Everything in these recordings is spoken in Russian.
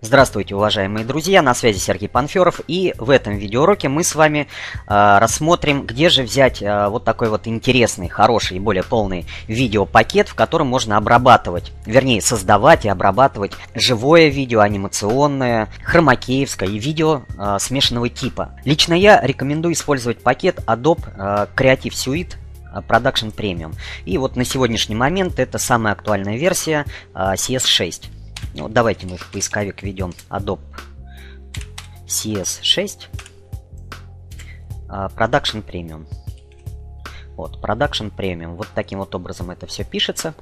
Здравствуйте, уважаемые друзья, на связи Сергей Панферов, и в этом видеоуроке мы с вами э, рассмотрим, где же взять э, вот такой вот интересный, хороший и более полный видеопакет, в котором можно обрабатывать, вернее создавать и обрабатывать живое видео, анимационное, хромакеевское и видео э, смешанного типа. Лично я рекомендую использовать пакет Adobe э, Creative Suite Production Premium. И вот на сегодняшний момент это самая актуальная версия э, CS6. Ну, давайте мы в поисковик введем Adobe CS6 uh, Production Premium. Вот, Production Premium. Вот таким вот образом это все пишется.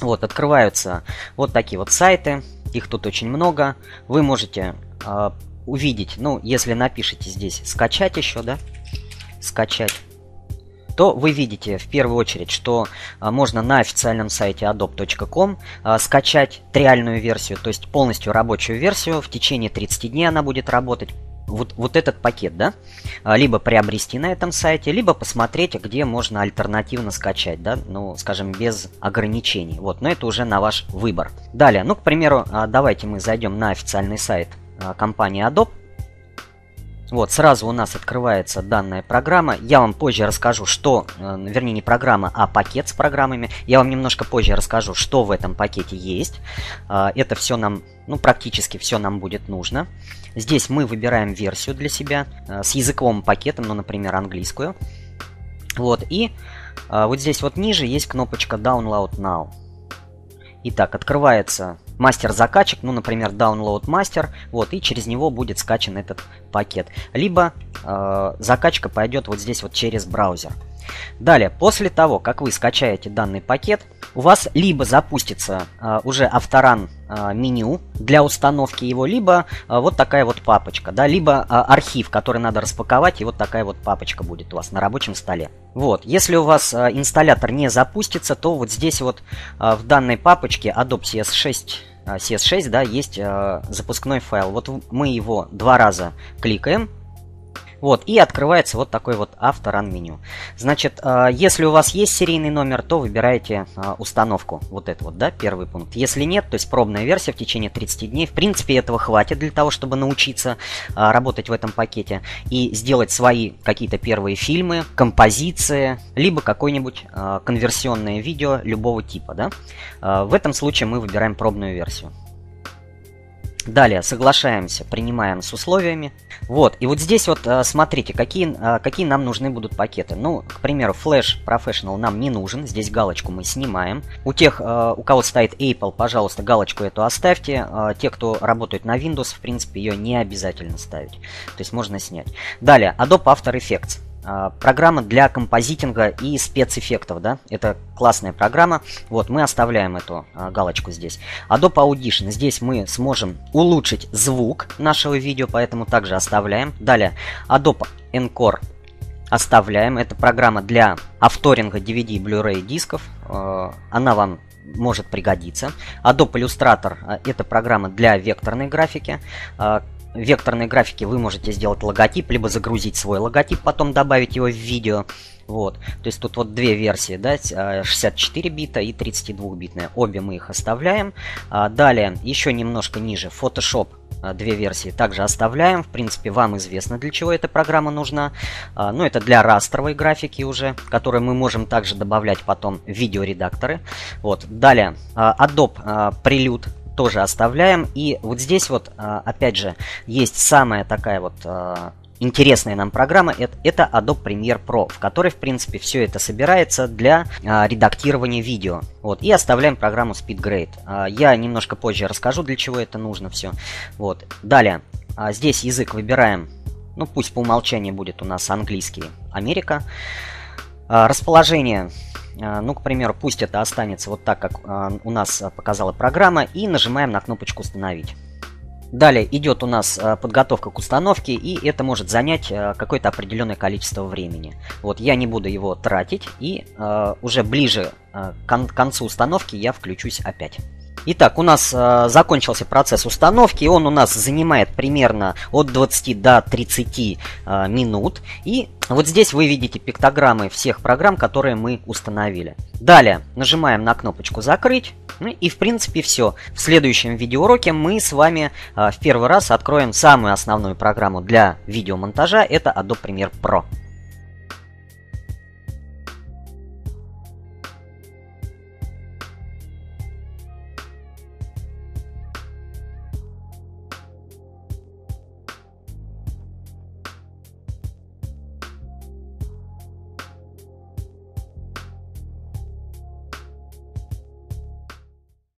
Вот, открываются вот такие вот сайты. Их тут очень много. Вы можете uh, увидеть, ну, если напишите здесь скачать еще, да, скачать то вы видите в первую очередь, что а, можно на официальном сайте adobe.com а, скачать реальную версию, то есть полностью рабочую версию. В течение 30 дней она будет работать. Вот, вот этот пакет, да, а, либо приобрести на этом сайте, либо посмотреть, где можно альтернативно скачать, да, ну, скажем, без ограничений. Вот, но это уже на ваш выбор. Далее, ну, к примеру, давайте мы зайдем на официальный сайт компании Adobe. Вот, сразу у нас открывается данная программа. Я вам позже расскажу, что, э, вернее, не программа, а пакет с программами. Я вам немножко позже расскажу, что в этом пакете есть. А, это все нам, ну, практически все нам будет нужно. Здесь мы выбираем версию для себя э, с языковым пакетом, ну, например, английскую. Вот, и а, вот здесь вот ниже есть кнопочка Download Now. Итак, открывается мастер закачек, ну, например, download master, вот, и через него будет скачан этот пакет. Либо э, закачка пойдет вот здесь вот через браузер. Далее, после того, как вы скачаете данный пакет, у вас либо запустится э, уже авторан э, меню для установки его, либо э, вот такая вот папочка, да, либо э, архив, который надо распаковать, и вот такая вот папочка будет у вас на рабочем столе. Вот, если у вас э, инсталлятор не запустится, то вот здесь вот э, в данной папочке Adobe CS6 CS6, да, есть э, запускной файл. Вот мы его два раза кликаем, вот, и открывается вот такой вот авторан меню. Значит, э, если у вас есть серийный номер, то выбираете э, установку. Вот это вот, да, первый пункт. Если нет, то есть пробная версия в течение 30 дней. В принципе, этого хватит для того, чтобы научиться э, работать в этом пакете и сделать свои какие-то первые фильмы, композиции, либо какое-нибудь конверсионное видео любого типа, да. В этом случае мы выбираем пробную версию. Далее соглашаемся, принимаем с условиями. Вот, и вот здесь вот э, смотрите, какие, э, какие нам нужны будут пакеты. Ну, к примеру, Flash Professional нам не нужен, здесь галочку мы снимаем. У тех, э, у кого стоит Apple, пожалуйста, галочку эту оставьте. Те, кто работает на Windows, в принципе, ее не обязательно ставить. То есть можно снять. Далее, Adobe After Effects. А, программа для композитинга и спецэффектов, да, это классная программа. Вот, мы оставляем эту а, галочку здесь. Adobe Audition, здесь мы сможем улучшить звук нашего видео, поэтому также оставляем. Далее, Adobe Encore оставляем. Это программа для авторинга DVD и Blu-ray дисков. А, она вам может пригодиться. Adobe Illustrator – это программа для векторной графики векторной графике вы можете сделать логотип, либо загрузить свой логотип, потом добавить его в видео. Вот, то есть тут вот две версии, да, 64 а, бита и 32 битная. Обе мы их оставляем. А, далее, еще немножко ниже, Photoshop а, две версии также оставляем. В принципе, вам известно, для чего эта программа нужна. Ну, это для растровой графики уже, которую мы можем также добавлять потом в видеоредакторы. Вот, далее, Adobe Prelude тоже оставляем. И вот здесь вот, а, опять же, есть самая такая вот а, интересная нам программа, это, это Adobe Premiere Pro, в которой, в принципе, все это собирается для а, редактирования видео. Вот, и оставляем программу SpeedGrade. Я немножко позже расскажу, для чего это нужно все. Вот, далее, здесь язык выбираем, ну, пусть по умолчанию будет у нас английский, Америка. Расположение ну, к примеру, пусть это останется вот так, как а, у нас показала программа, и нажимаем на кнопочку «Установить». Далее идет у нас подготовка к установке, и это может занять какое-то определенное количество времени. Вот я не буду его тратить, и уже ближе к концу установки я включусь опять. Итак, у нас э, закончился процесс установки, он у нас занимает примерно от 20 до 30 э, минут. И вот здесь вы видите пиктограммы всех программ, которые мы установили. Далее нажимаем на кнопочку «Закрыть». Ну и в принципе все. В следующем видеоуроке мы с вами э, в первый раз откроем самую основную программу для видеомонтажа. Это Adobe Premiere Pro.